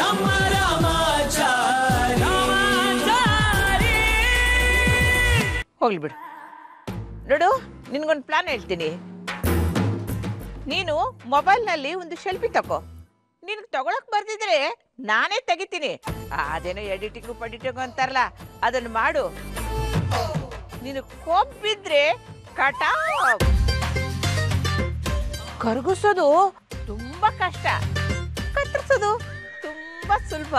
ನಮ್ಮ ಹೋಗ್ಲಿ ಬಿಡು. ನೋಡು ನಿನ್ಗೊಂದು ಪ್ಲಾನ್ ಹೇಳ್ತೀನಿ. ನೀನು ಮೊಬೈಲ್ನಲ್ಲಿ ಒಂದು ಸೆಲ್ಫಿ ತಗೋ ನಿನಗೆ ತಗೊಳಕ್ ಬರ್ದಿದ್ರೆ ನಾನೇ ತೆಗಿತೀನಿ. ಅದೇನೋ ಎಡಿಟಿಂಗು ಪಡಿಟಿಂಗು ಅಂತಾರಲ್ಲ ಅದನ್ನು ಮಾಡು. ನೀನು ಕೋಪ್ ಬಿದ್ರೆ ಕಟಾ ಕರಗಿಸೋದು ತುಂಬಾ ಕಷ್ಟ. ಕತ್ತರಿಸೋದು. ತುಂಬಾ ಸುಲಭ.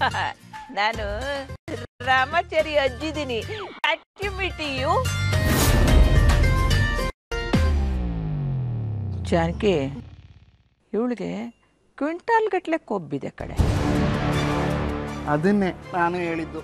ನಾನು ರಾಮಾಚಾರಿ ಅಜ್ಜಿದ್ದೀನಿ. ಆಕ್ಟಿವಿಟಿಯು ಜಾನಕಿ ಇವಳಿಗೆ ಕ್ವಿಂಟಾಲ್ ಗಟ್ಟಲೆ ಕೊಬ್ಬಿದೆ ಕಡೆ ಅದನ್ನೇ ನಾನು ಹೇಳಿದ್ದು.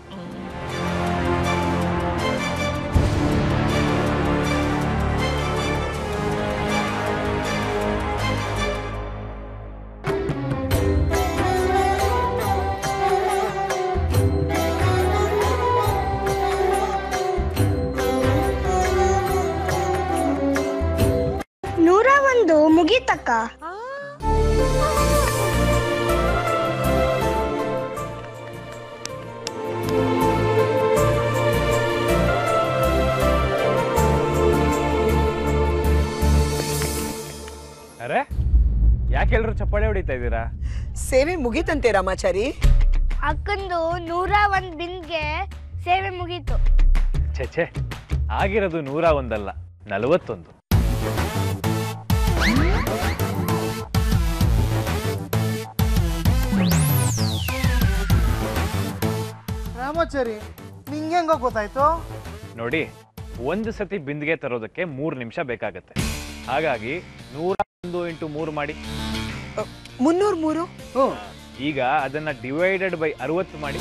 ಮುಗೀತಕ್ಕ ಅರೆ ಯಾಕೆ ಎಲ್ಲರೂ ಚಪ್ಪಾಳೆ ಹೊಡಿತಾ ಇದ್ದೀರಾ? ಸೇವೆ ಮುಗೀತಂತೆ ರಾಮಾಚಾರಿ. ಅಕ್ಕಂದು ನೂರ ಒಂದ್ ಬಿಂದ್ಗೆ ಸೇವೆ ಮುಗೀತು. ಛೇ ಛೇ ಆಗಿರೋದು ನೂರ ಒಂದಲ್ಲ ನಲವತ್ತೊಂದು. ರಾಮಾಚಾರಿ ನಿಂಗೆ ಹೆಂಗ ಗೊತ್ತಾಯ್ತು? ನೋಡಿ ಒಂದು ಸತಿ ಬಿಂದಿಗೆ ತರೋದಕ್ಕೆ ಮೂರು ನಿಮಿಷ ಬೇಕಾಗತ್ತೆ. ಹಾಗಾಗಿ ನೂರ ಒಂದು ಇಂಟು ಮೂರು ಮಾಡಿ. ಮುನ್ನೂರ್ ಮೂರು? ಹ್ಞೂ ಈಗ ಅದನ್ನ ಡಿವೈಡೆಡ್ ಬೈ ಅರವತ್ತು ಮಾಡಿ.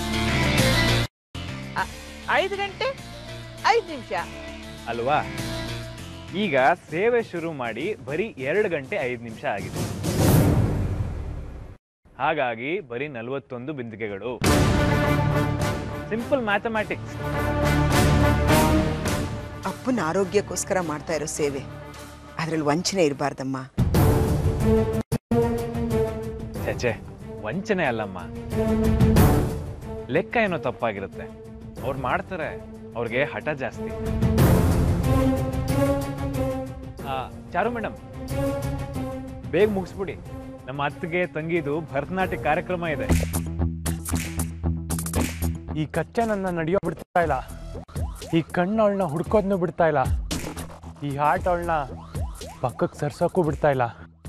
ಐದು ಗಂಟೆ ಐದು ನಿಮಿಷ. ಅಲ್ವಾ? ಈಗ ಸೇವೆ ಶುರು ಮಾಡಿ ಬರೀ ಎರಡು ಗಂಟೆ ಐದು ನಿಮಿಷ ಆಗಿದೆ. ಹಾಗಾಗಿ ಬರೀ ನಲವತ್ತೊಂದು ಬಿಂದಿಗೆಗಳು. ಸಿಂಪಲ್ ಮ್ಯಾಥಮ್ಯಾಟಿಕ್ಸ್ ಅಪ್ಪನ ಆರೋಗ್ಯಕ್ಕೋಸ್ಕರ ಮಾಡ್ತಾ ಇರೋ ಸೇವೆ. ಅದ್ರಲ್ಲಿ ವಂಚನೆ ಇರಬಾರ್ದಮ್ಮ. ಚಚೆ ವಂಚನೆ ಅಲ್ಲಮ್ಮ. ಲೆಕ್ಕ ಏನೋ ತಪ್ಪಾಗಿರುತ್ತೆ. ಅವ್ರು ಮಾಡ್ತಾರೆ ಅವ್ರಿಗೆ ಹಠ ಜಾಸ್ತಿ. ಆ, ಚಾರು ಮೇಡಮ್ ಬೇಗ ಮುಗಿಸ್ಬಿಡಿ. ನಮ್ಮ ಅತ್ತಿಗೆ ತಂಗಿದು ಭರತನಾಟ್ಯ ಕಾರ್ಯಕ್ರಮ ಇದೆ. ಈ ಕಚ್ಚೆ ನನ್ನ ನಡೆಯೋ ಬಿಡ್ತಾ ಇಲ್ಲ. ಈ ಕಣ್ಣು ಅವಳನ್ನ ಹುಡ್ಕೋದ್ನೂ ಬಿಡ್ತಾ ಇಲ್ಲ. ಈ ಹಾರ್ಟ್ ಅವಳನ್ನ ಪಕ್ಕಕ್ಕೆ ಸರ್ಸೋಕ್ಕೂ ಬಿಡ್ತಾ ಇಲ್ಲ.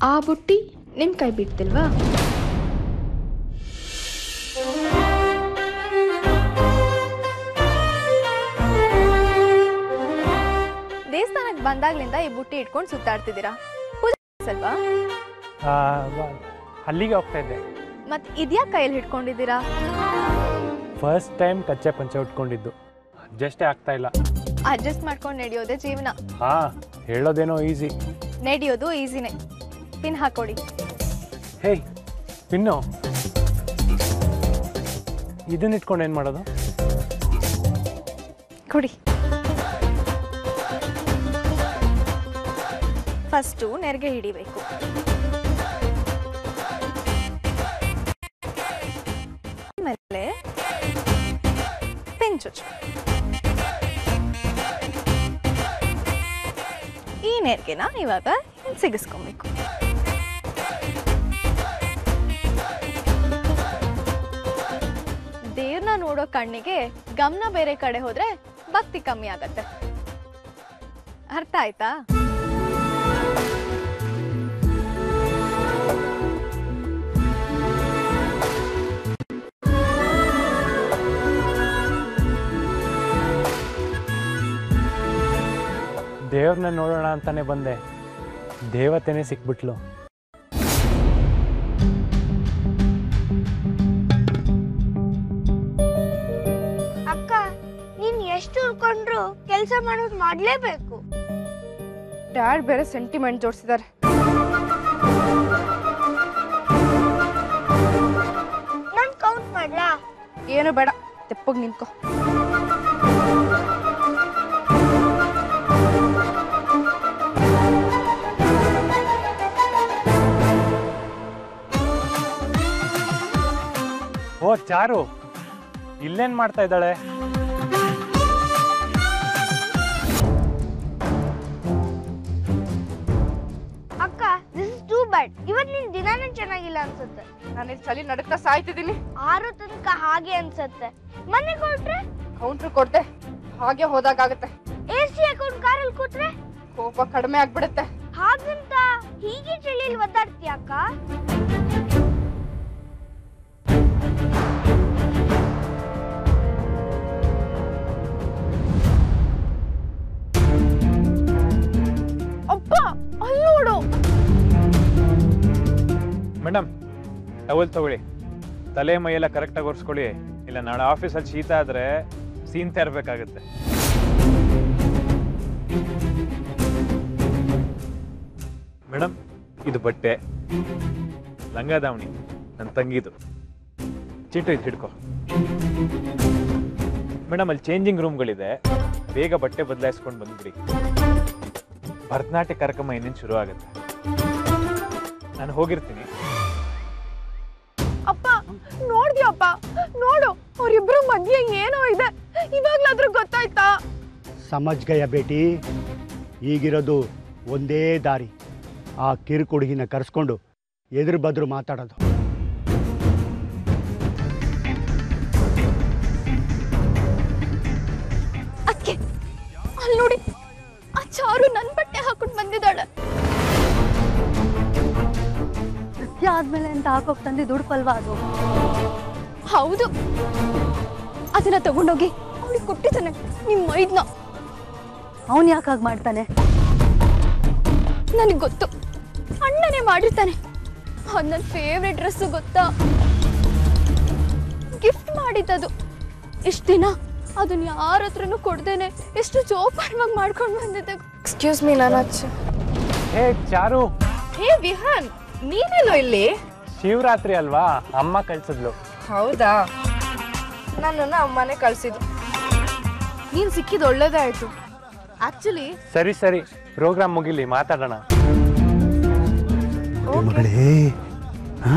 ಆ ಬುಟ್ಟಿ ನಿಮ್ ಕೈ ಬಿಡ್ತಿಲ್ವಾ? ದೇವಸ್ಥಾನಕ್ಕೆ ಬಂದಾಗ್ಲಿಂದ ಈ ಬುಟ್ಟಿ ಇಟ್ಕೊಂಡು ಸುತ್ತಾಡ್ತಿದ್ದೀರಾ? ಪೂಜೆ ಅಲ್ವಾ ಆ, ವ- ಅಲ್ಲಿಗೆ ಹೋಗ್ತಾ ಇದ್ದೆ. ಮತ್ತೆ ಇದ್ಯಾ ಕೈಯಲ್ಲಿ ಹಿಡ್ಕೊಂಡಿದ್ದೀರಾ? ಫಸ್ಟ್ ಟೈಮ್ ಕಚ್ಚೆ ಪಂಚೆ ಉಟ್ಕೊಂಡಿದ್ದು. ಅಡ್ಜಸ್ಟೇ ಆಗ್ತಾ ಇಲ್ಲ. ಅಡ್ಜಸ್ಟ್ ಮಾಡ್ಕೊಂಡು ನಡೆಯೋದೇ ಜೀವನ. ಹಾ ಹೇಳೋದೇನೋ ಈಸಿ ನಡೆಯೋದು ಈಸಿನೇ ಪಿನ್ ಹಾಕೊಡಿ. ಹೇ ಪಿನ್ನು ಇದನ್ನ ಇಟ್ಕೊಂಡು ಏನು ಮಾಡೋದು? ಕೊಡಿ. ಫಸ್ಟು ನೆರಿಗೆ ಹಿಡಿಬೇಕು. ಚುಚ್ಚು ಈ ನೆರಿಗೆನ ಇವಾಗ ಸಿಗಿಸ್ಕೊಬೇಕು. ದೇವ್ರನ್ನ ನೋಡೋ ಕಣ್ಣಿಗೆ ಗಮನ ಬೇರೆ ಕಡೆ ಹೋದ್ರೆ ಭಕ್ತಿ ಕಮ್ಮಿ ಆಗತ್ತೆ. ಅರ್ಥ ಆಯ್ತಾ? ದೇವ್ರನ್ನ ನೋಡೋಣ ಅಂತಾನೆ ಬಂದೆ. ದೇವತೆನೇ ಸಿಕ್ಬಿಟ್ಲು. ಅಕ್ಕ ನೀನ್ ಎಷ್ಟು ಉಳ್ಕೊಂಡ್ರು ಕೆಲಸ ಮಾಡೋದು ಮಾಡ್ಲೇಬೇಕು. ಡ್ಯಾಡ್ ಬೇರೆ ಸೆಂಟಿಮೆಂಟ್ ಜೋಡಿಸಿದ್ದಾರೆ ನಾನು ಕೌಂಟ್ ಮಾಡ್ಲಾ? ಏನು ಬೇಡ ತೆಪ್ಪಗ್ ನಿಂತ್ಕೋ. ಚಾರು ಇಲ್ಲೇನ್ ಮಾಡ್ತಾ ಇದ್ದಾಳೆ? ಅಕ್ಕ ದಿಸ್ ಇಸ್ ಟೂ ಬ್ಯಾಡ್ ಇವತ್ ನಿನ್ ದಿನಾನೇ ಚೆನ್ನಾಗಿಲ್ಲ ಅನ್ಸುತ್ತೆ. ನಾನು ಇಲ್ಲಿ ಚಳಿ ನಡುಕ್ತಾ ಸಾಯ್ತಿದ್ದೀನಿ. ಆರು ತನಕ ಹಾಗೆ ಅನ್ಸುತ್ತೆ. ಮನೆ ಕೊಟ್ರೆ ಕೌಂಟ್ರ್ ಕೊಡ್ದೆ. ಹಾಗೆ ಹೋದಾಗತ್ತೆ ಎ ಸಿ ಹಾಕೊಂಡು ಕಾರಲ್ಲಿ ಕೂತ್ರೆ? ಕೋಪ ಕಡಿಮೆ ಆಗ್ಬಿಡುತ್ತೆ. ಹಾಗಂತ ಹೀಗೆ ಚಳಿಯಲ್ಲಿ ಒದ್ದಾಡ್ತೀಯ ಅಕ್ಕ? ಟವಲ್ ತಗೊಳ್ಳಿ. ತಲೆ ಮೈಯೆಲ್ಲ ಕರೆಕ್ಟಾಗಿ ಒರೆಸ್ಕೊಳ್ಳಿ. ಇಲ್ಲ, ನಾಳೆ ಆಫೀಸಲ್ಲಿ ಶೀತ ಆದರೆ ಸೀನ್ ಇರಬೇಕಾಗುತ್ತೆ. ಮೇಡಮ್ ಇದು ಬಟ್ಟೆ. ಲಂಗ ದಾವಣಿ. ನನ್ನ ತಂಗಿದು. ಚೀಟು ಇದು ಹಿಡ್ಕೊ. ಮೇಡಮ್ ಅಲ್ಲಿ ಚೇಂಜಿಂಗ್ ರೂಮ್ಗಳಿದೆ ಬೇಗ ಬಟ್ಟೆ ಬದಲಾಯಿಸ್ಕೊಂಡು ಬಂದ್ಬಿಡಿ ಭರತನಾಟ್ಯ ಕಾರ್ಯಕ್ರಮ ಇನ್ನೇನು ಶುರು ಆಗುತ್ತೆ. ನಾನು ಹೋಗಿರ್ತೀನಿ. ನೋಡ್ದ್ಯಪ್ಪ ನೋಡು ಅವರಿಬ್ರು ಮಧ್ಯೆ ಏನೋ ಇದೆ. ಇವಾಗ್ಲಾದ್ರೂ ಗೊತ್ತಾಯ್ತಾ? ಸಮಜ್ ಗಯ ಬೇಟಿ ಈಗಿರೋದು ಒಂದೇ ದಾರಿ. ಆ ಕಿರುಕುಡುಗಿನ ಕರೆಸ್ಕೊಂಡು ಎದುರು ಬದ್ರು ಮಾತಾಡೋದು. ಅಕ್ಕೆ ಅಲ್ಲಿ ನೋಡಿ ಆ ಚಾರು ನನ್ ಬಟ್ಟೆ ಹಾಕೊಂಡು ಬಂದಿದ್ದಾಳೆ. ಆದ್ಮೇಲೆ ಅಂತ ಹಾಕೋಕ್ ತಂದಿ ದುಡ್ಕಲ್ವಾ ಅದು ಹೌದು. ಅದನ್ನ ತಗೊಂಡೋಗಿ ಅವನಿಗೆ ಕೊಟ್ಟಿದ್ದಾನೆ ನಿಮ್ಮ ಮೈದ್ನ. ಅವನ್ ಯಾಕೆ ಹಾಗೆ ಮಾಡ್ತಾನೆ? ನನಗೆ ಗೊತ್ತು. ಅಣ್ಣನೇ ಮಾಡಿರ್ತಾನೆ. ಅದು ನನ್ನ ಫೇವ್ರೆಟ್ ಡ್ರೆಸ್ಸು ಗೊತ್ತಾ? ಗಿಫ್ಟ್ ಮಾಡಿದ್ದದು. ಇಷ್ಟು ದಿನ ಅದನ್ನ ಯಾರ ಹತ್ರನು ಕೊಡ್ದೇನೆ. ಎಷ್ಟು ಜೋಪಾನವಾಗಿ ಮಾಡ್ಕೊಂಡು ಬಂದಿದ್ದೆ. ಎಕ್ಸ್ಕ್ಯೂಸ್ ಮೀ ನಾನಾಚ್ ಹೇ ಚಾರು. ಹೇ ವಿಹಾನ್ ನೀನೇನೋ ಇಲ್ಲಿ? ಶಿವರಾತ್ರಿ ಅಲ್ವಾ? ಅಮ್ಮ ಕಳ್ಸಿದ್ಲು. ಹೌದಾ? ನನ್ನನ್ನು ಅಮ್ಮನೇ ಕಳಿಸಿದ್ರು ನೀನು ಸಿಕ್ಕಿದ್ದು ಒಳ್ಳೇದೇ ಆಯ್ತು ಆಕ್ಚುಲಿ ಸರಿ ಸರಿ. ಪ್ರೋಗ್ರಾಮ್ ಮುಗಿಲಿ ಮಾತಾಡೋಣ. ಮಗಳೇ ಹಾ?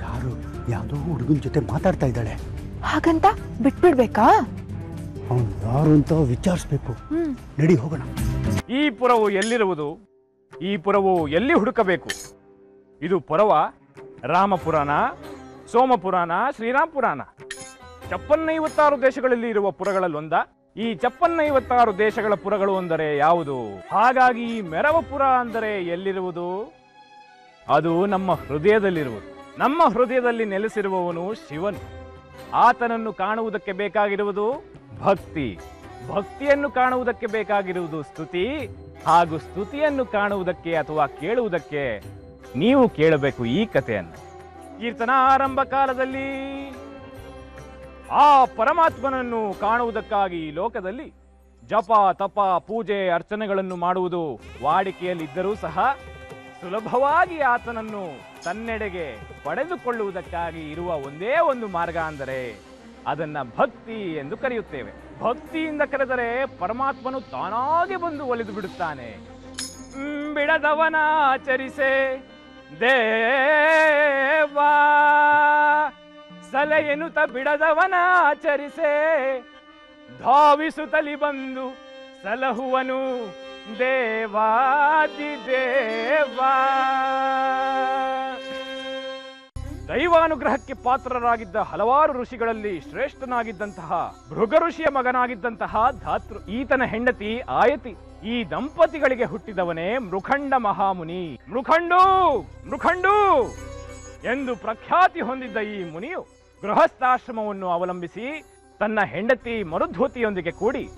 ಚಾರು ಯಾವುದೋ ಹುಡುಗನ ಜೊತೆ ಮಾತಾಡ್ತಾ ಇದ್ದಾಳೆ. ಹಾಗಂತ ಬಿಟ್ಬಿಡ್ಬೇಕಾ? ಅವನು ಯಾರು ಅಂತ ವಿಚಾರಿಸ್ಬೇಕು. ನಡಿ ಹೋಗೋಣ. ಈ ಪುರವು ಎಲ್ಲಿರುವುದು? ಈ ಪುರವು ಎಲ್ಲಿ ಹುಡುಕಬೇಕು? ಇದು ಪುರವ ರಾಮಪುರಾಣ, ಸೋಮಪುರಾಣ ಶ್ರೀರಾಮಪುರಾಣ ಚಪ್ಪನ್ನೈವತ್ತಾರು ದೇಶಗಳಲ್ಲಿ ಇರುವ ಪುರಗಳಲ್ಲೊಂದ. ಈ ಚಪ್ಪನ್ನೈವತ್ತಾರು ದೇಶಗಳ ಪುರಗಳು ಅಂದರೆ ಯಾವುದು? ಹಾಗಾಗಿ ಈ ಮೆರವಪುರ ಅಂದರೆ ಎಲ್ಲಿರುವುದು? ಅದು ನಮ್ಮ ಹೃದಯದಲ್ಲಿರುವುದು. ನಮ್ಮ ಹೃದಯದಲ್ಲಿ ನೆಲೆಸಿರುವವನು ಶಿವನು. ಆತನನ್ನು ಕಾಣುವುದಕ್ಕೆ ಬೇಕಾಗಿರುವುದು ಭಕ್ತಿ. ಭಕ್ತಿಯನ್ನು ಕಾಣುವುದಕ್ಕೆ ಬೇಕಾಗಿರುವುದು ಸ್ತುತಿ. ಹಾಗೂ ಸ್ತುತಿಯನ್ನು ಕಾಣುವುದಕ್ಕೆ ಅಥವಾ ಕೇಳುವುದಕ್ಕೆ ನೀವು ಕೇಳಬೇಕು ಈ ಕಥೆಯನ್ನು. ಕೀರ್ತನ ಆರಂಭ ಕಾಲದಲ್ಲಿ ಆ ಪರಮಾತ್ಮನನ್ನು ಕಾಣುವುದಕ್ಕಾಗಿ ಈ ಲೋಕದಲ್ಲಿ ಜಪ, ತಪ, ಪೂಜೆ, ಅರ್ಚನೆಗಳನ್ನು ಮಾಡುವುದು ವಾಡಿಕೆಯಲ್ಲಿದ್ದರೂ ಸಹ ಸುಲಭವಾಗಿ ಆತನನ್ನು ತನ್ನೆಡೆಗೆ ಪಡೆದುಕೊಳ್ಳುವುದಕ್ಕಾಗಿ ಇರುವ ಒಂದೇ ಒಂದು ಮಾರ್ಗ ಅಂದರೆ ಅದನ್ನ ಭಕ್ತಿ ಎಂದು ಕರೆಯುತ್ತೇವೆ. ಭಕ್ತಿಯಿಂದ ಕರೆದರೆ ಪರಮಾತ್ಮನು ತಾನಾಗಿ ಬಂದು ಒಲಿದು ಬಿಡುತ್ತಾನೆ. ಬಿಡದವನ ಆಚರಿಸೆ, ದೇವಾ ಸಲಹೆನುತ ಬಿಡದವನ ಆಚರಿಸೆ, ಧಾವಿಸುತ್ತಲಿ ಬಂದು ಸಲಹುವನು, ದೇವಾದಿ ದೇವಾ. ದೈವಾನುಗ್ರಹಕ್ಕೆ ಪಾತ್ರರಾಗಿದ್ದ ಹಲವಾರು ಋಷಿಗಳಲ್ಲಿ ಶ್ರೇಷ್ಠನಾಗಿದ್ದಂತಹ ಭೃಗ ಋಷಿಯ ಮಗನಾಗಿದ್ದಂತಹ ಧಾತೃ ಈತನ ಹೆಂಡತಿ ಆಯತಿ. ಈ ದಂಪತಿಗಳಿಗೆ ಹುಟ್ಟಿದವನೇ ಮೃಖಂಡ ಮಹಾಮುನಿ. ಮೃಖಂಡು! ಮೃಖಂಡು! ಎಂದು ಪ್ರಖ್ಯಾತಿ ಹೊಂದಿದ್ದ ಈ ಮುನಿಯು ಗೃಹಸ್ಥಾಶ್ರಮವನ್ನು ಅವಲಂಬಿಸಿ ತನ್ನ ಹೆಂಡತಿ ಮರುಧೂತಿಯೊಂದಿಗೆ ಕೂಡಿ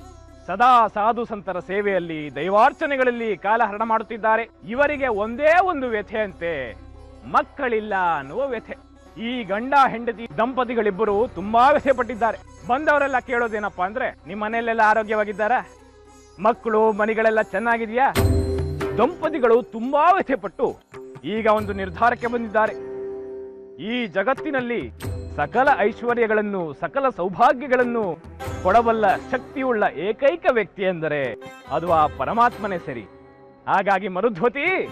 ಸದಾ ಸಾಧು ಸಂತರ ಸೇವೆಯಲ್ಲಿ ದೈವಾರ್ಚನೆಗಳಲ್ಲಿ ಕಾಲಹರಣ ಮಾಡುತ್ತಿದ್ದಾರೆ. ಇವರಿಗೆ ಒಂದೇ ಒಂದು ವ್ಯಥೆಯಂತೆ. ಮಕ್ಕಳಿಲ್ಲ ಅನ್ನುವ ವ್ಯಥೆ. ಈ ಗಂಡ, ಹೆಂಡತಿ, ದಂಪತಿಗಳಿಬ್ಬರು ತುಂಬಾ ವ್ಯಥೆ ಪಟ್ಟಿದ್ದಾರೆ. ಬಂದವರೆಲ್ಲ ಕೇಳೋದೇನಪ್ಪ ಅಂದ್ರೆ ನಿಮ್ಮ ಮನೆಯಲ್ಲೆಲ್ಲ ಆರೋಗ್ಯವಾಗಿದ್ದಾರಾ? ಮಕ್ಕಳು, ಮನೆಗಳೆಲ್ಲ ಚೆನ್ನಾಗಿದೆಯಾ? ದಂಪತಿಗಳು ತುಂಬಾ ವ್ಯಥೆ ಪಟ್ಟು ಈಗ ಒಂದು ನಿರ್ಧಾರಕ್ಕೆ ಬಂದಿದ್ದಾರೆ. ಈ ಜಗತ್ತಿನಲ್ಲಿ ಸಕಲ ಐಶ್ವರ್ಯಗಳನ್ನು, ಸಕಲ ಸೌಭಾಗ್ಯಗಳನ್ನು ಕೊಡಬಲ್ಲ ಶಕ್ತಿಯುಳ್ಳ ಏಕೈಕ ವ್ಯಕ್ತಿ ಎಂದರೆ ಅದು ಆ ಪರಮಾತ್ಮನೇ ಸರಿ. ಹಾಗಾಗಿ ಮರುಧ್ವತಿ!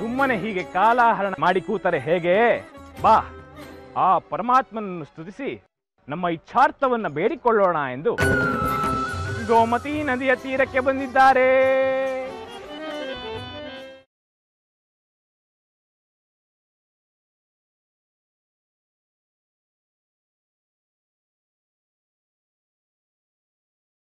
ಸುಮ್ಮನೆ ಹೀಗೆ ಕಾಲಹರಣ ಮಾಡಿ ಕೂತರೆ ಹೇಗೆ? ಬಾ, ಆ ಪರಮಾತ್ಮನನ್ನು ಸ್ತುತಿಸಿ, ನಮ್ಮ ಇಚ್ಛಾರ್ಥವನ್ನು ಬೇಡಿಕೊಳ್ಳೋಣ ಎಂದು ಗೋಮತಿ ನದಿಯ ತೀರಕ್ಕೆ ಬಂದಿದ್ದಾರೆ.